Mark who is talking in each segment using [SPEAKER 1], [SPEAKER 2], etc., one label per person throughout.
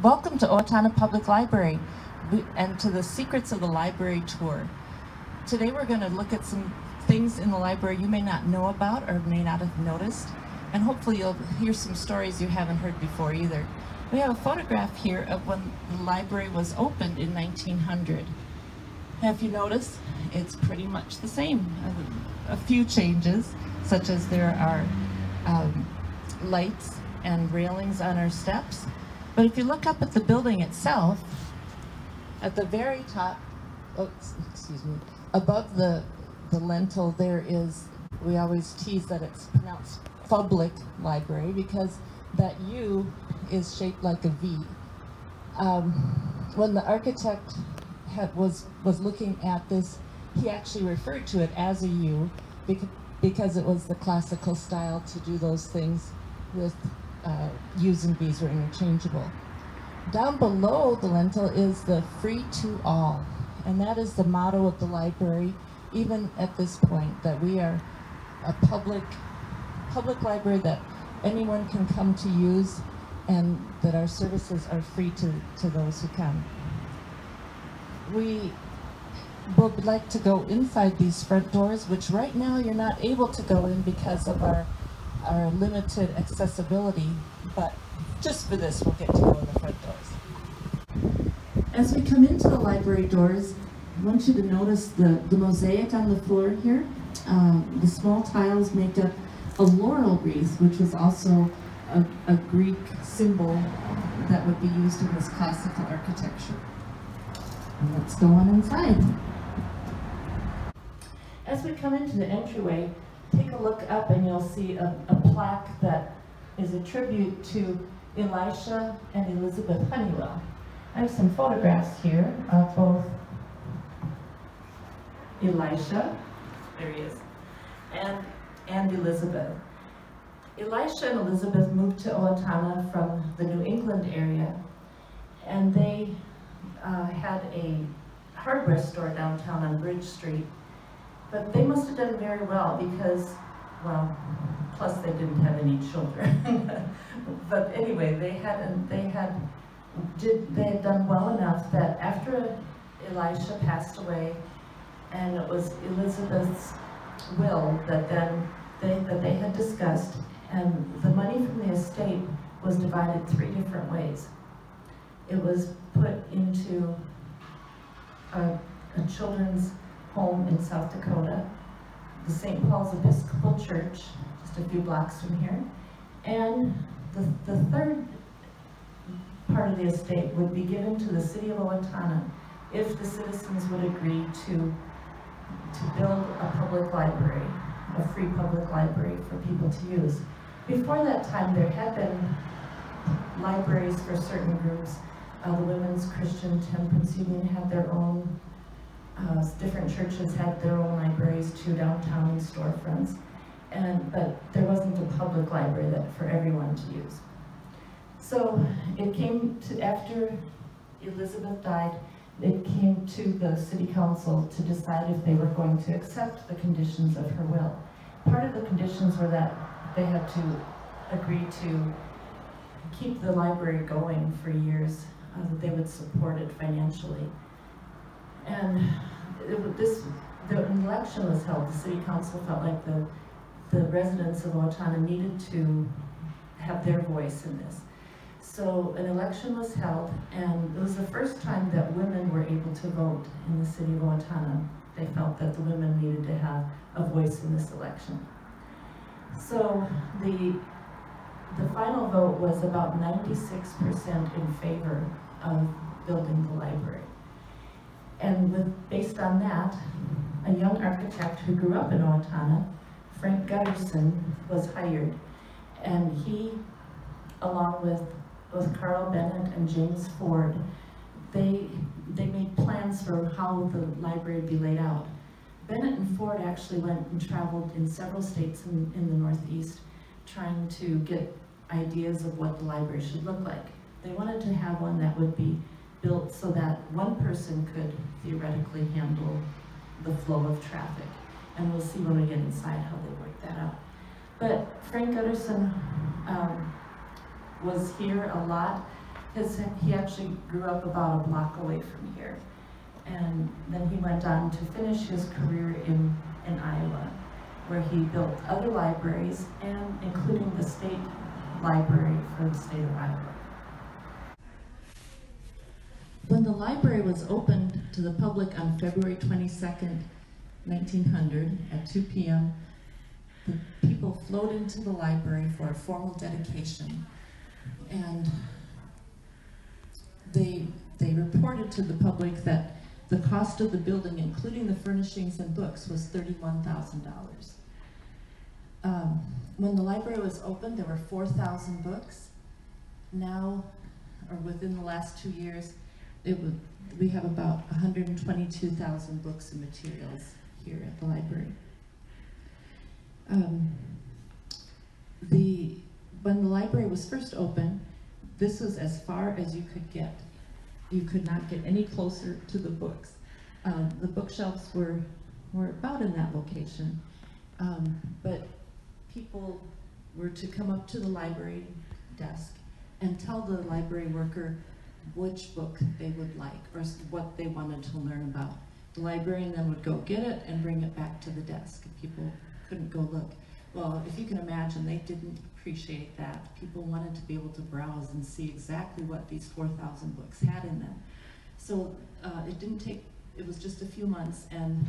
[SPEAKER 1] Welcome to Owatonna Public Library and to the Secrets of the Library Tour. Today we're going to look at some things in the library you may not know about or may not have noticed, and hopefully you'll hear some stories you haven't heard before either. We have a photograph here of when the library was opened in 1900. Have you noticed? It's pretty much the same. A, few changes, such as there are um, lights and railings on our steps, but if you look up at the building itself, at the very top, oh, excuse me, above the, the lintel there is, we always tease that it's pronounced public library because that U is shaped like a V. Um, when the architect had, was, was looking at this, he actually referred to it as a U because, because it was the classical style to do those things with uh, U's and were interchangeable. Down below the lintel is the free to all, and that is the motto of the library, even at this point, that we are a public, public library that anyone can come to use and that our services are free to, to those who come. We would like to go inside these front doors, which right now you're not able to go in because of our our limited accessibility, but just for this, we'll get to go in the front doors. As we come into the library doors, I want you to notice the, the mosaic on the floor here. Um, the small tiles make up a laurel wreath, which was also a, a Greek symbol that would be used in this classical architecture. And let's go on inside. As we come into the entryway, take a look up and you'll see a, a plaque that is a tribute to Elisha and Elizabeth Honeywell. I have some photographs here of both Elisha, there he is, and, and Elizabeth. Elisha and Elizabeth moved to Owatonna from the New England area, and they uh, had a hardware store downtown on Bridge Street but they must have done very well because, well, plus they didn't have any children. but anyway, they had they had did they had done well enough that after Elisha passed away, and it was Elizabeth's will that then they that they had discussed, and the money from the estate was divided three different ways. It was put into a, a children's home in South Dakota, the St. Paul's Episcopal Church, just a few blocks from here. And the, the third part of the estate would be given to the city of Owatonna if the citizens would agree to, to build a public library, a free public library for people to use. Before that time, there had been libraries for certain groups. Uh, the Women's Christian Temperance Union had their own uh, different churches had their own libraries too downtown storefronts, and but there wasn't a public library that for everyone to use. So it came to after Elizabeth died, it came to the city council to decide if they were going to accept the conditions of her will. Part of the conditions were that they had to agree to keep the library going for years, uh, that they would support it financially. And it, this, the election was held, the city council felt like the, the residents of Owatonna needed to have their voice in this. So an election was held, and it was the first time that women were able to vote in the city of Owatonna. They felt that the women needed to have a voice in this election. So the, the final vote was about 96% in favor of building the library. And with, based on that, a young architect who grew up in Owatonna, Frank Gutterson, was hired. And he, along with both Carl Bennett and James Ford, they, they made plans for how the library would be laid out. Bennett and Ford actually went and traveled in several states in, in the Northeast trying to get ideas of what the library should look like. They wanted to have one that would be built so that one person could theoretically handle the flow of traffic. And we'll see when we get inside how they work that out. But Frank Gutterson um, was here a lot. his, he actually grew up about a block away from here. And then he went on to finish his career in, in Iowa, where he built other libraries and including the state library for the state of Iowa. When the library was opened to the public on February 22nd, 1900, at 2 p.m., the people flowed into the library for a formal dedication. And they, they reported to the public that the cost of the building, including the furnishings and books, was $31,000. Um, when the library was opened, there were 4,000 books. Now, or within the last two years, it would, we have about 122,000 books and materials here at the library. Um, the, when the library was first open, this was as far as you could get. You could not get any closer to the books. Um, the bookshelves were, were about in that location. Um, but people were to come up to the library desk and tell the library worker which book they would like or what they wanted to learn about. The librarian then would go get it and bring it back to the desk if people couldn't go look. Well, if you can imagine, they didn't appreciate that. People wanted to be able to browse and see exactly what these 4,000 books had in them. So uh, it didn't take, it was just a few months and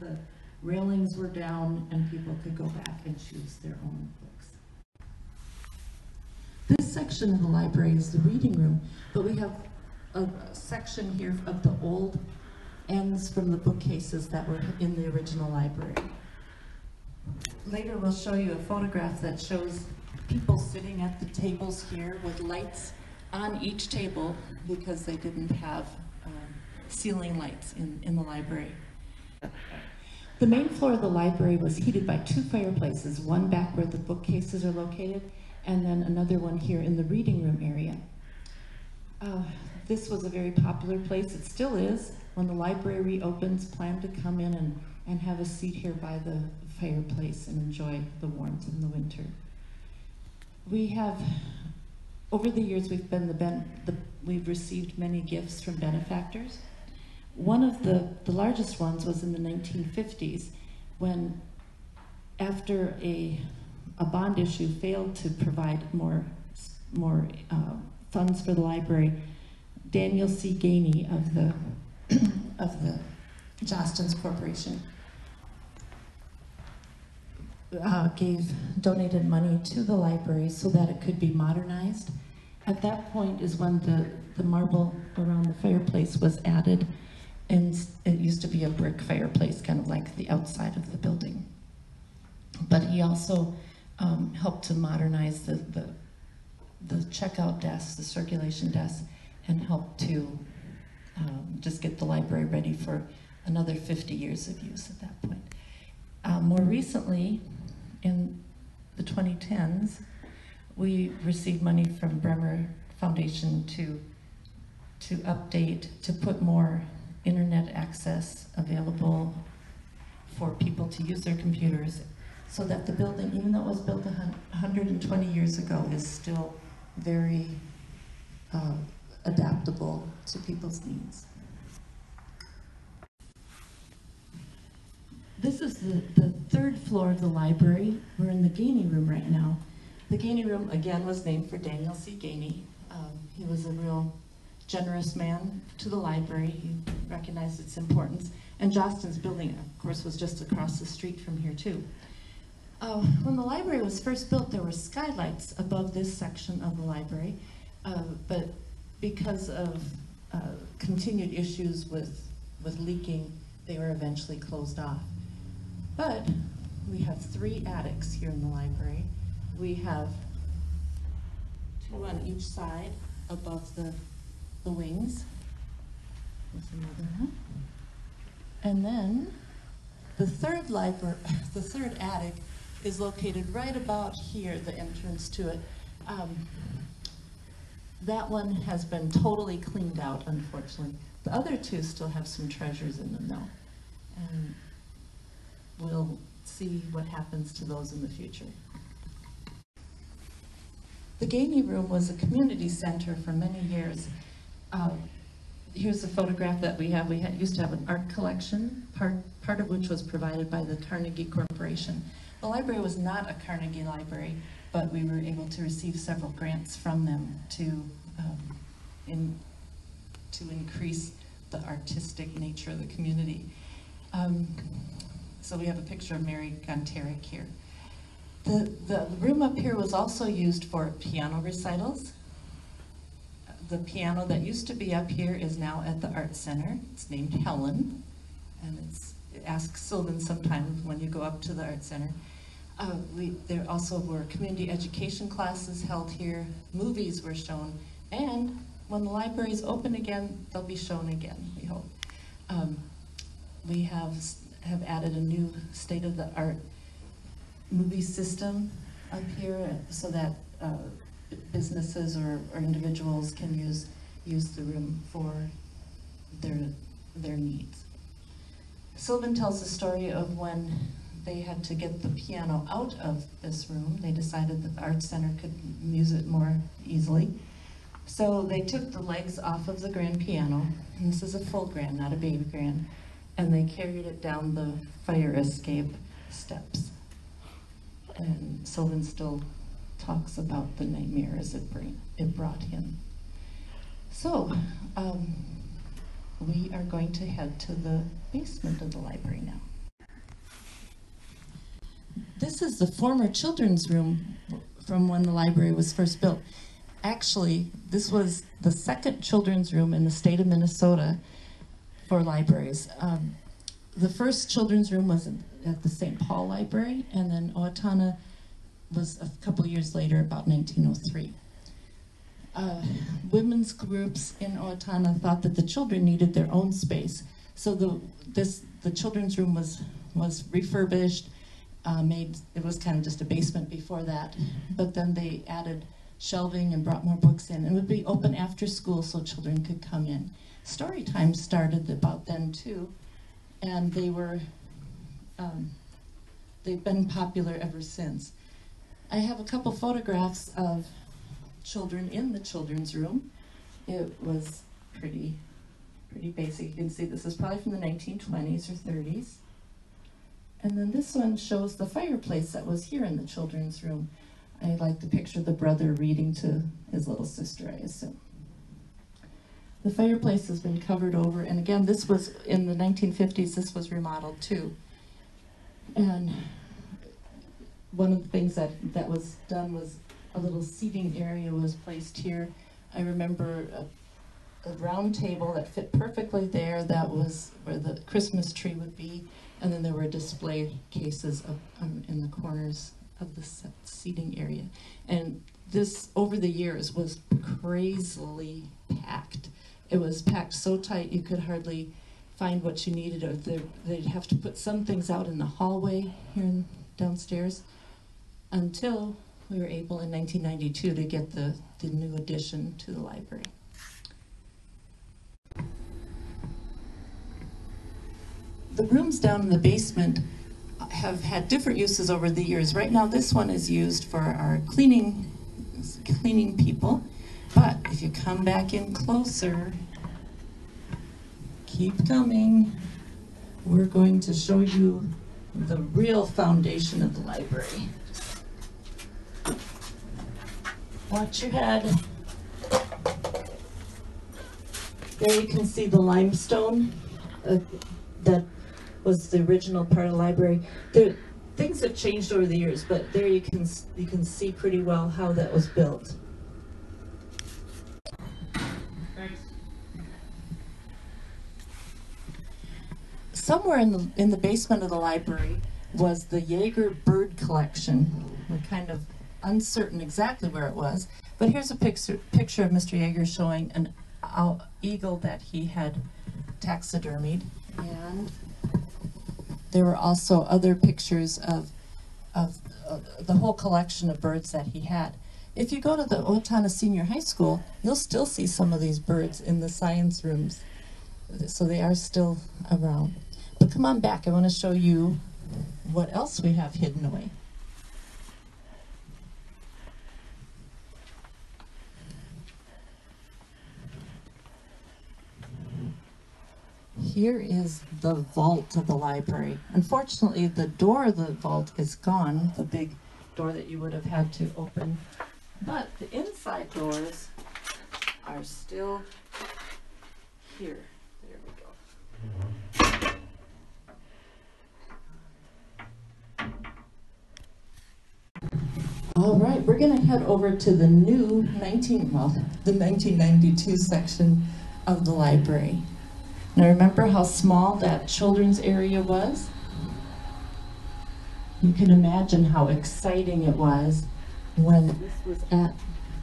[SPEAKER 1] the railings were down and people could go back and choose their own books. This section of the library is the reading room, but we have a, section here of the old ends from the bookcases that were in the original library. Later, we'll show you a photograph that shows people sitting at the tables here with lights on each table because they didn't have um, ceiling lights in, in the library. The main floor of the library was heated by two fireplaces, one back where the bookcases are located, and then another one here in the reading room area. Uh, this was a very popular place, it still is. When the library reopens, plan to come in and, and have a seat here by the fireplace and enjoy the warmth in the winter. We have, over the years, we've been the, ben, the we've received many gifts from benefactors. One of the, the largest ones was in the 1950s when, after a, a bond issue failed to provide more, more uh, funds for the library, Daniel C. Gainey of the, of the Jostens Corporation uh, gave, donated money to the library so that it could be modernized. At that point is when the, the marble around the fireplace was added, and it used to be a brick fireplace, kind of like the outside of the building. But he also um, helped to modernize the, the, the checkout desks, the circulation desks, and helped to um, just get the library ready for another 50 years of use at that point. Uh, more recently, in the 2010s, we received money from Bremer Foundation to to update, to put more internet access available for people to use their computers, so that the building, even though it was built 120 years ago, is still very uh, adaptable to people's needs. This is the, the third floor of the library. We're in the Gainey Room right now. The Gainey Room, again, was named for Daniel C. Gainey. Um, he was a real generous man to the library. He recognized its importance. And Jostens building, of course, was just across the street from here, too. Uh, when the library was first built, there were skylights above this section of the library, uh, but because of uh, continued issues with, with leaking, they were eventually closed off. But we have three attics here in the library. We have two on each side above the, the wings. And then the third library, the third attic is located right about here, the entrance to it. Um, that one has been totally cleaned out, unfortunately. The other two still have some treasures in them, though. And we'll see what happens to those in the future. The Gainey Room was a community center for many years. Uh, Here's a photograph that we have. We had, used to have an art collection, part, part of which was provided by the Carnegie Corporation. The library was not a Carnegie library, but we were able to receive several grants from them to, um, in, to increase the artistic nature of the community. Um, so we have a picture of Mary Gonteric here. The, the room up here was also used for piano recitals. The piano that used to be up here is now at the Art Center. It's named Helen, and it's, ask Sylvan sometime when you go up to the Art Center. Uh, we, there also were community education classes held here, movies were shown, and when the library is open again, they'll be shown again, we hope. Um, we have, have added a new state-of-the-art movie system up here so that uh, businesses or, or individuals can use, use the room for their, their needs. Sylvan tells the story of when they had to get the piano out of this room. They decided that the Art Center could use it more easily. So they took the legs off of the grand piano, and this is a full grand, not a baby grand, and they carried it down the fire escape steps. And Sylvan still talks about the nightmares it, bring, it brought him. So, um, we are going to head to the basement of the library now. This is the former children's room from when the library was first built. Actually, this was the second children's room in the state of Minnesota for libraries. Um, the first children's room was at the St. Paul Library, and then Owatonna was a couple years later, about 1903. Uh, women's groups in Owatonna thought that the children needed their own space, so the this the children's room was was refurbished, uh, made it was kind of just a basement before that, but then they added shelving and brought more books in, it would be open after school so children could come in. Story time started about then too, and they were um, they've been popular ever since. I have a couple photographs of children in the children's room. It was pretty, pretty basic. You can see this is probably from the 1920s or 30s. And then this one shows the fireplace that was here in the children's room. I like the picture of the brother reading to his little sister, I assume. The fireplace has been covered over, and again, this was in the 1950s, this was remodeled too. And one of the things that, that was done was a little seating area was placed here. I remember a, a round table that fit perfectly there. That was where the Christmas tree would be. And then there were display cases of, um, in the corners of the seating area. And this, over the years, was crazily packed. It was packed so tight you could hardly find what you needed. Or they'd have to put some things out in the hallway here downstairs until we were able in 1992 to get the, the new addition to the library. The rooms down in the basement have had different uses over the years. Right now, this one is used for our cleaning, cleaning people. But if you come back in closer, keep coming, we're going to show you the real foundation of the library. Watch your head. There you can see the limestone uh, that was the original part of the library. There, things have changed over the years, but there you can you can see pretty well how that was built. Thanks. Somewhere in the in the basement of the library was the Jaeger bird collection. We kind of uncertain exactly where it was, but here's a picture, picture of Mr. Jaeger showing an eagle that he had taxidermied. And there were also other pictures of, of uh, the whole collection of birds that he had. If you go to the Owatonna Senior High School, you'll still see some of these birds in the science rooms. So they are still around. But come on back, I want to show you what else we have hidden away. Here is the vault of the library. Unfortunately, the door of the vault is gone, the big door that you would have had to open. But the inside doors are still here. There we go. All right, we're gonna head over to the new 19, well, the 1992 section of the library. Now remember how small that children's area was? You can imagine how exciting it was when this was at,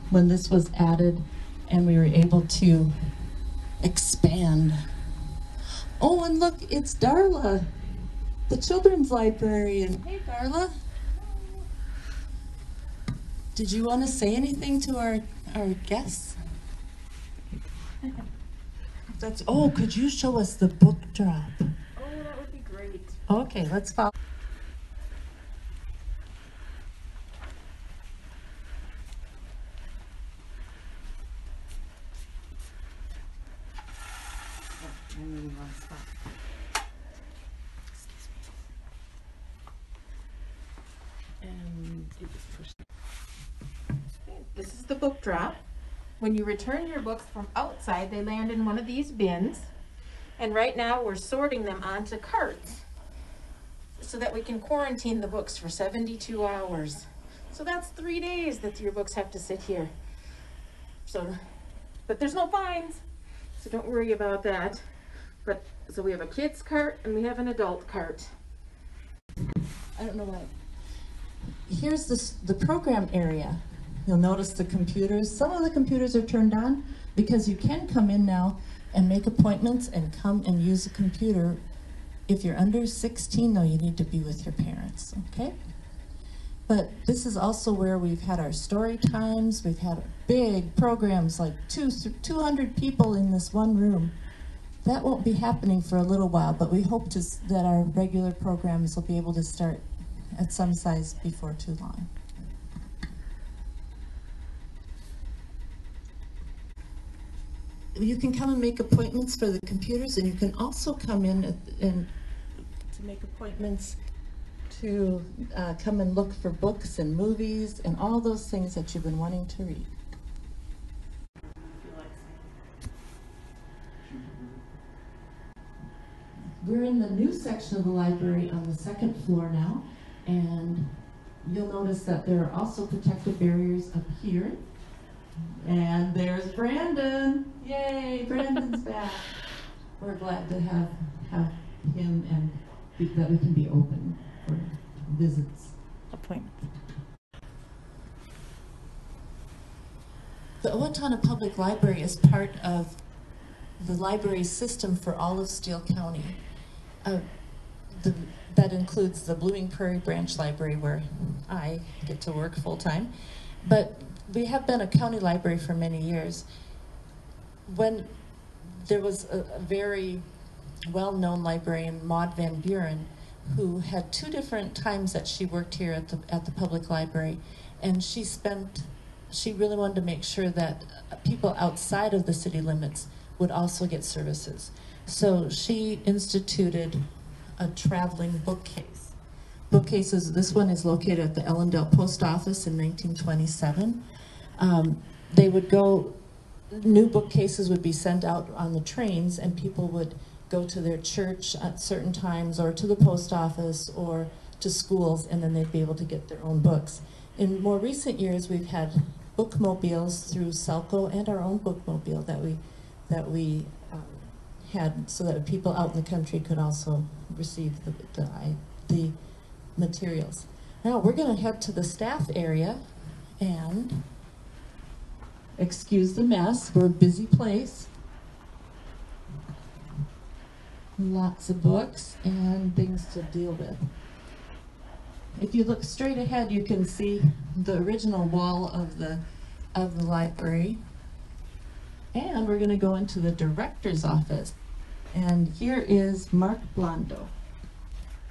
[SPEAKER 1] when this was added and we were able to expand. Oh, and look, it's Darla, the children's librarian. Hey, Darla. Did you want to say anything to our, our guests? That's, oh, could you show us the book drop?
[SPEAKER 2] Oh, that would be great.
[SPEAKER 1] Okay, let's follow.
[SPEAKER 2] I'm in the wrong spot.
[SPEAKER 1] And it was pushed.
[SPEAKER 2] This is the book drop. When you return your books from outside, they land in one of these bins. And right now, we're sorting them onto carts so that we can quarantine the books for 72 hours. So that's three days that your books have to sit here. So, but there's no fines, so don't worry about that. But, so we have a kid's cart and we have an adult cart.
[SPEAKER 1] I don't know why. Here's this, the program area. You'll notice the computers. Some of the computers are turned on because you can come in now and make appointments and come and use a computer. If you're under 16, though, you need to be with your parents, okay? But this is also where we've had our story times. We've had big programs like two, 200 people in this one room. That won't be happening for a little while, but we hope to, that our regular programs will be able to start at some size before too long. You can come and make appointments for the computers, and you can also come in at- and to make appointments to uh, come and look for books and movies and all those things that you've been wanting to read. We're in the new section of the library on the second floor now, and you'll notice that there are also protective barriers up here. And there's Brandon. Yay, Brandon's back. We're glad to have, have him and be- that we can be open for visits.
[SPEAKER 2] Appointments.
[SPEAKER 1] The Owatonna Public Library is part of the library system for all of Steele County. Uh, the- That includes the Blooming Prairie Branch Library where I get to work full-time. But we have been a county library for many years. When there was a, a very well-known librarian, Maud Van Buren, who had two different times that she worked here at the, at the public library. And she spent, she really wanted to make sure that people outside of the city limits would also get services. So she instituted a traveling bookcase. Bookcases, this one is located at the Ellendale Post Office in 1927. Um, they would go, new bookcases would be sent out on the trains, and people would go to their church at certain times, or to the post office, or to schools, and then they'd be able to get their own books. In more recent years, we've had bookmobiles through Selco and our own bookmobile that we that we um, had, so that people out in the country could also receive the the, the materials. Now we're going to head to the staff area, and excuse the mess. We're a busy place. Lots of books and things to deal with. If you look straight ahead, you can see the original wall of the of the library. And we're going to go into the director's office. And here is Mark Blondo.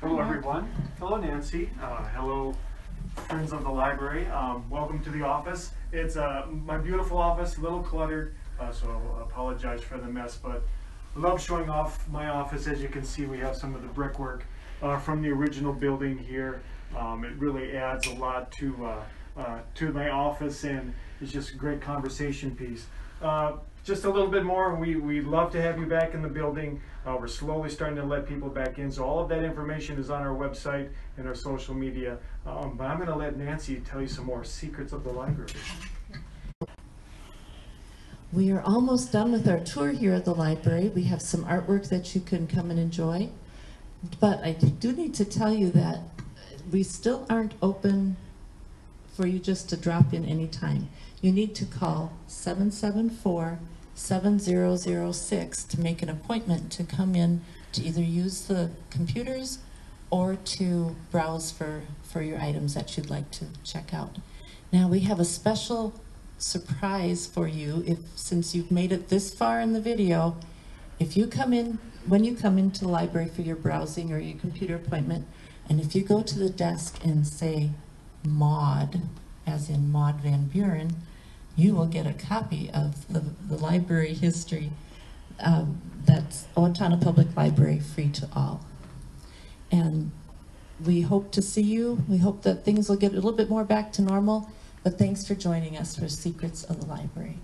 [SPEAKER 3] Hello, everyone. Hello, Nancy. Uh, hello, friends of the library. Um, welcome to the office. It's uh, my beautiful office, a little cluttered, uh, so I apologize for the mess, but I love showing off my office. As you can see, we have some of the brickwork uh, from the original building here. Um, it really adds a lot to uh, uh, to my office and it's just a great conversation piece. Just a little bit more, we, we'd love to have you back in the building. Uh, we're slowly starting to let people back in, so all of that information is on our website and our social media. Um, but I'm gonna let Nancy tell you some more secrets of the library.
[SPEAKER 1] We are almost done with our tour here at the library. We have some artwork that you can come and enjoy. But I do need to tell you that we still aren't open for you just to drop in anytime. You need to call 774 7006 to make an appointment to come in to either use the computers or to browse for, for your items that you'd like to check out. Now, we have a special surprise for you if since you've made it this far in the video if you come in when you come into the library for your browsing or your computer appointment and if you go to the desk and say maud as in maud van buren you will get a copy of the, the library history um, that's owatonna public library free to all and we hope to see you we hope that things will get a little bit more back to normal but thanks for joining us for Secrets of the Library.